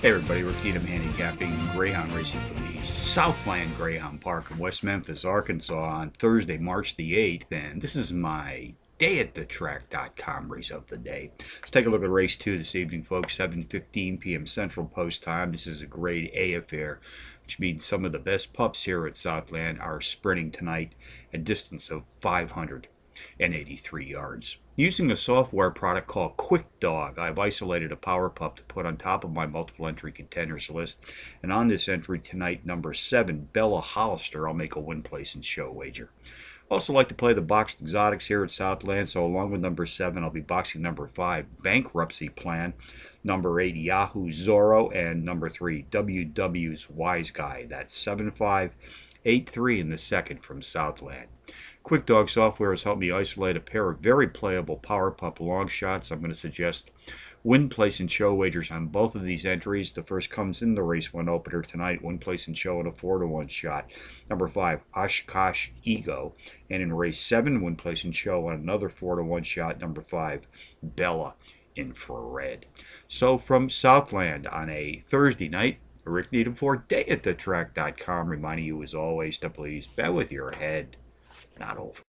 Hey everybody, Rick Needham handicapping Greyhound racing from the Southland Greyhound Park in West Memphis, Arkansas on Thursday, March the 8th, and this is my day at the track.com race of the day. Let's take a look at race two this evening, folks. 7:15 p.m. Central Post Time. This is a grade A affair, which means some of the best pups here at Southland are sprinting tonight a distance of 583 yards. Using a software product called QuickDog, I've isolated a power pup to put on top of my multiple entry contenders list. And on this entry tonight, number seven, Bella Hollister, I'll make a win place and show wager. Also like to play the boxed exotics here at Southland, so along with number seven, I'll be boxing number five, Bankruptcy Plan, number eight, Yahoo Zorro, and number three, WW's Wise Guy. That's seven five eight three in the second from Southland. QuickDog software has helped me isolate a pair of very playable Power Pup long shots. I'm going to suggest win, place, and show wagers on both of these entries. The first comes in the race one opener tonight. Win, place, and show at a 4 to 1 shot. Number 5, Oshkosh Ego. And in race 7, win, place, and show on another 4 to 1 shot. Number 5, Bella Infrared. So from Southland on a Thursday night, Rick Needham for day at the track.com, reminding you as always to please bet with your head not over.